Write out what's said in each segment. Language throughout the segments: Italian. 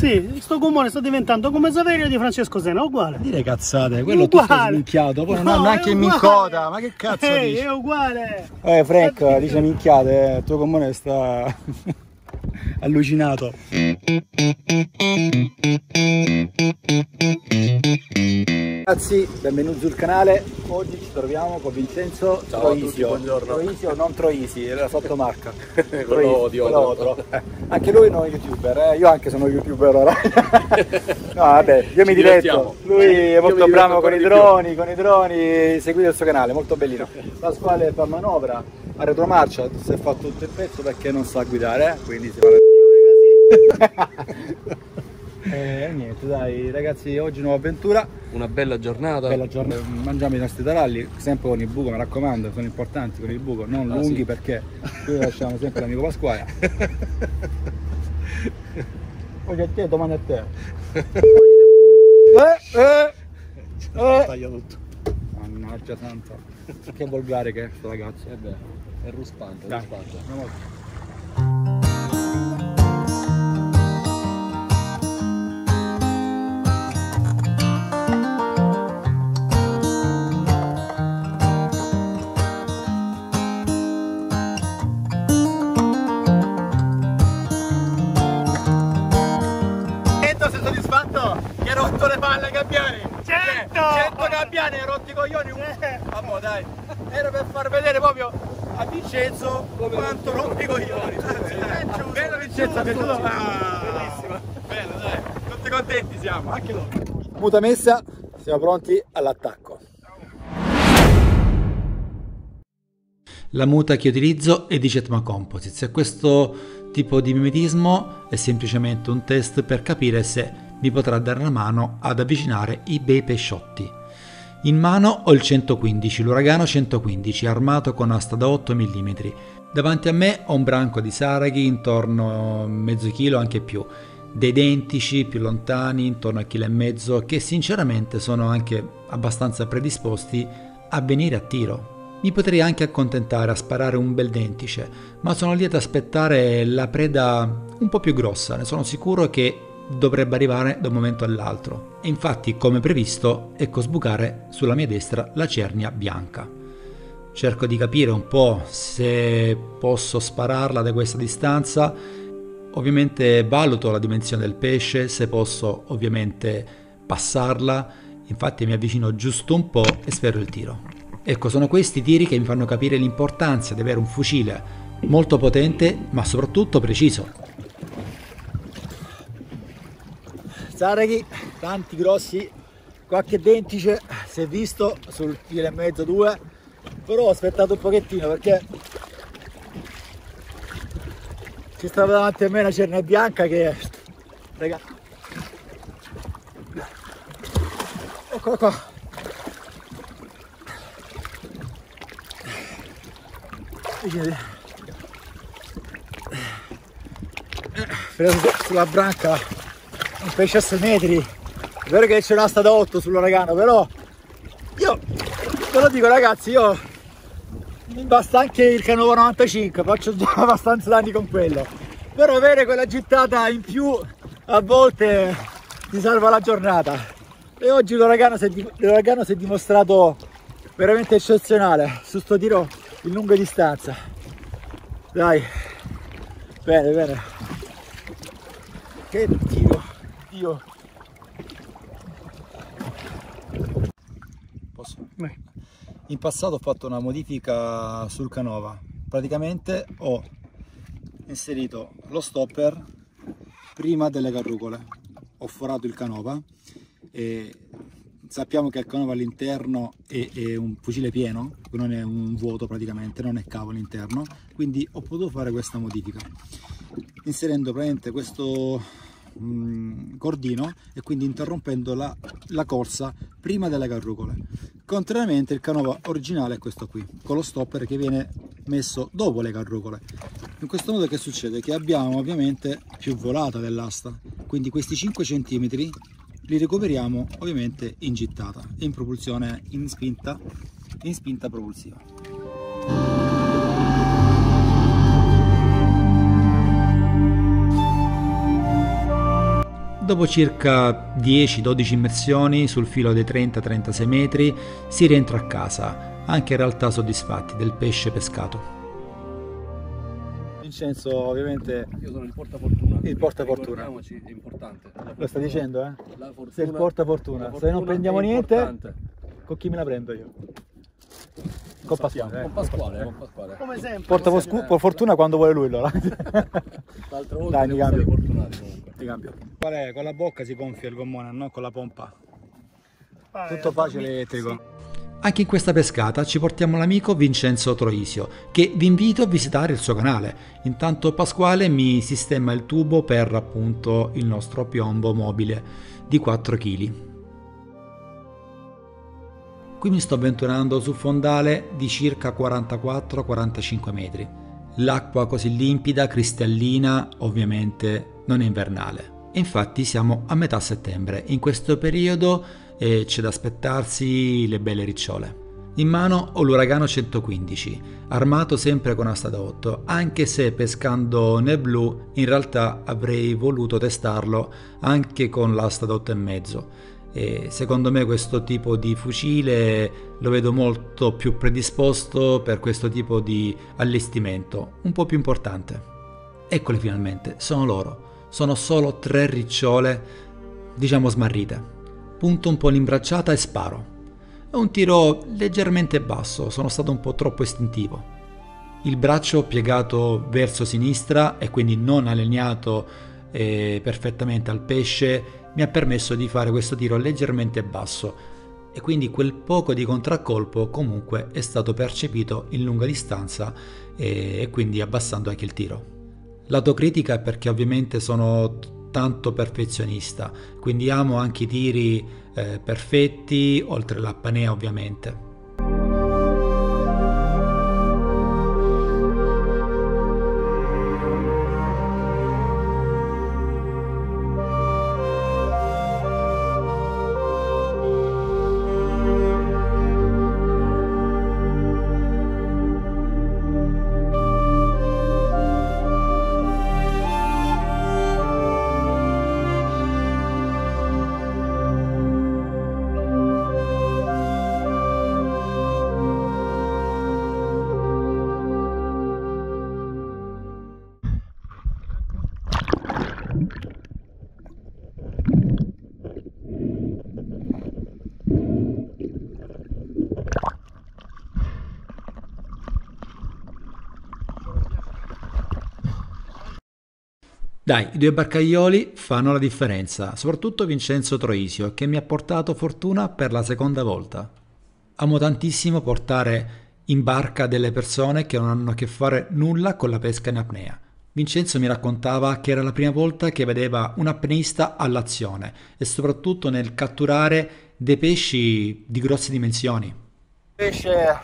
Sì, sto comune sta diventando come Saverio di Francesco Sena, uguale. Dire cazzate, quello uguale. tutto sminchiato, poi non ha neanche in coda, ma che cazzo Ehi, dici? è uguale! Eh Frank, dice minchiate, eh, il tuo comune sta allucinato. Ragazzi, benvenuti sul canale. Oggi ci troviamo con Vincenzo Ciao Troisio. tutti, buongiorno. Troisio, non Troisi, era sottomarca. quello di Odro. Eh, Anche lui non è youtuber, eh? io anche sono youtuber ora. no, vabbè, io mi diletto. Lui è molto bravo con i droni, con i droni, seguite il suo canale, molto bellino. Pasquale fa manovra a retromarcia, si è fatto tutto il pezzo perché non sa guidare, eh? quindi si va Eh, niente, dai ragazzi, oggi nuova avventura. Una bella giornata. Bella giornata. Mangiamo i nostri taralli, sempre con il buco, mi raccomando, sono importanti con il buco, non Ah, lunghi sì. perché qui lasciamo sempre l'amico Pasquale. Oggi a te, domani a te. eh, eh, eh. Taglia tutto. Mannaggia santa. Che volgare che è sto ragazzo. E beh, è ruspante, ruspante. 100 gabbiani hai rotto i coglioni? Vabbè dai, era per far vedere proprio a Vincenzo quanto rompi i coglioni. Bello Vincenzo. Bello dai, tutti contenti siamo, anche loro. Muta messa, siamo pronti all'attacco. La muta che utilizzo è di Cetma Composites e questo tipo di mimetismo è semplicemente un test per capire se mi potrà dare una mano ad avvicinare i bei pesciotti. In mano ho il 115, l'uragano 115, armato con asta da 8 mm. Davanti a me ho un branco di saraghi intorno a mezzo chilo, anche più, dei identici più lontani, intorno a chilo e mezzo, che sinceramente sono anche abbastanza predisposti a venire a tiro. Mi potrei anche accontentare a sparare un bel dentice, ma sono lì ad aspettare la preda un po' più grossa, ne sono sicuro che dovrebbe arrivare da un momento all'altro. E infatti, come previsto, ecco sbucare sulla mia destra la cernia bianca. Cerco di capire un po' se posso spararla da questa distanza. Ovviamente valuto la dimensione del pesce, se posso ovviamente passarla. Infatti mi avvicino giusto un po' e sferro il tiro. Ecco, sono questi tiri che mi fanno capire l'importanza di avere un fucile molto potente, ma soprattutto preciso. Saraghi, tanti grossi, qualche dentice si è visto sul chilo e mezzo, due, però ho aspettato un pochettino perché ci stava davanti a me una cerna bianca che, raga, eccola qua. Preso sulla branca un pesce a 6 metri. È vero che c'è un'asta da 8 sull'uragano però io ve lo dico ragazzi io mi basta anche il Canova 95 faccio già abbastanza danni con quello. Però avere quella gittata in più a volte ti salva la giornata. E oggi l'uragano si si è dimostrato veramente eccezionale su sto tiro in lunga distanza. Dai. Bene bene. Che tiro io. Posso? In passato ho fatto una modifica sul Canova. Praticamente ho inserito lo stopper prima delle carrucole. Ho forato il Canova e sappiamo che il Canova all'interno è, è un fucile pieno non è un vuoto praticamente non è cavo all'interno. Quindi ho potuto fare questa modifica inserendo praticamente questo mm, cordino e quindi interrompendo la, la corsa prima delle carrucole contrariamente il canova originale è questo qui con lo stopper che viene messo dopo le carrucole in questo modo che succede? Che abbiamo ovviamente più volata dell'asta. Quindi questi 5 cm li recuperiamo ovviamente in gittata in propulsione in spinta in spinta propulsiva Dopo circa 10-12 immersioni sul filo dei 30-36 metri si rientra a casa, anche in realtà soddisfatti del pesce pescato. Vincenzo ovviamente Io sono il portafortuna. Il portafortuna. È importante. Lo sta dicendo eh? La fortuna, Sei il portafortuna. Se non prendiamo niente, con chi me la prendo io? Con Pasquale. Con eh. Pasquale, con Pasquale. Come sempre. Porta sempre. por fortuna quando vuole lui allora. L'altra volta Dai, stati cambio. Ti cambio. Qual è? Con la bocca si gonfia il gommone, non con la pompa. Vai, Tutto facile elettrico. Anche in questa pescata ci portiamo l'amico Vincenzo Troisio, che vi invito a visitare il suo canale. Intanto Pasquale mi sistema il tubo per appunto il nostro piombo mobile di 4 kg. Qui mi sto avventurando su fondale di circa 44-45 metri. L'acqua così limpida, cristallina, ovviamente non è invernale. Infatti siamo a metà settembre. In questo periodo eh, c'è da aspettarsi le belle ricciole. In mano ho l'uragano 115, armato sempre con asta da 8, anche se pescando nel blu in realtà avrei voluto testarlo anche con l'asta da 8,5. E secondo me questo tipo di fucile lo vedo molto più predisposto per questo tipo di allestimento, un po' più importante. Eccole finalmente, sono loro. Sono solo tre ricciole, diciamo smarrite. Punto un po' l'imbracciata e sparo. È un tiro leggermente basso, sono stato un po' troppo istintivo. Il braccio piegato verso sinistra e quindi non allineato eh, perfettamente al pesce mi ha permesso di fare questo tiro leggermente basso e quindi quel poco di contraccolpo comunque è stato percepito in lunga distanza e, quindi abbassando anche il tiro. L'autocritica è perché ovviamente sono tanto perfezionista, quindi amo anche i tiri eh, perfetti, oltre l'apnea ovviamente. Dai, i due barcaioli fanno la differenza, soprattutto Vincenzo Troisio, che mi ha portato fortuna per la seconda volta. Amo tantissimo portare in barca delle persone che non hanno a che fare nulla con la pesca in apnea. Vincenzo mi raccontava che era la prima volta che vedeva un apneista all'azione e soprattutto nel catturare dei pesci di grosse dimensioni. pesce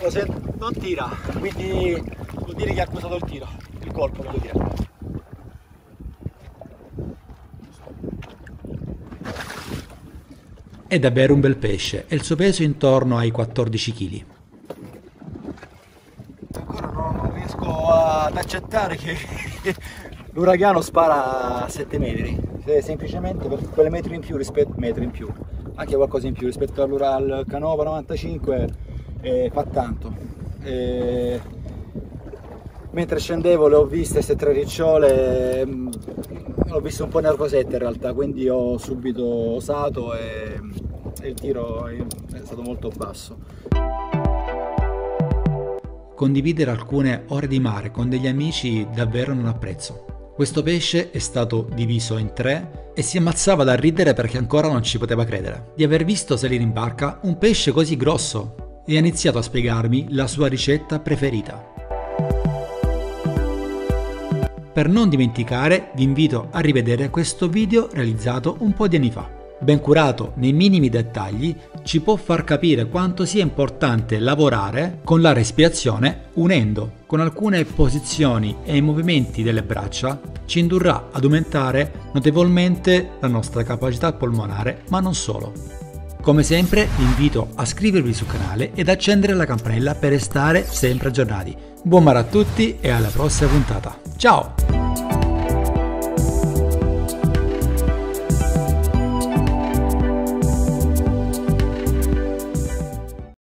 lo sento, non tira, quindi vuol dire che ha accusato il tiro, il colpo voglio dire. È davvero un bel pesce e il suo peso è intorno ai 14 kg. Ancora non, riesco ad accettare che l'uragano spara a 7 metri, Se- semplicemente per quelle metri in più rispetto metri in più, anche qualcosa in più rispetto al Canova 95 eh, fa tanto. Eh, mentre scendevo le ho viste queste tre ricciole, mm, l'ho visto un po' nervosette in realtà, quindi ho subito osato e, e il tiro è stato molto basso. Condividere alcune ore di mare con degli amici davvero non apprezzo. Questo pesce è stato diviso in tre e si ammazzava da ridere perché ancora non ci poteva credere di aver visto salire in barca un pesce così grosso e ha iniziato a spiegarmi la sua ricetta preferita. Per non dimenticare vi invito a rivedere questo video realizzato un po' di anni fa. Ben curato nei minimi dettagli ci può far capire quanto sia importante lavorare con la respirazione unendo con alcune posizioni e i movimenti delle braccia ci indurrà ad aumentare notevolmente la nostra capacità polmonare ma non solo. Come sempre vi invito a iscrivervi sul canale ed accendere la campanella per restare sempre aggiornati. Buon mare a tutti e alla prossima puntata. Ciao!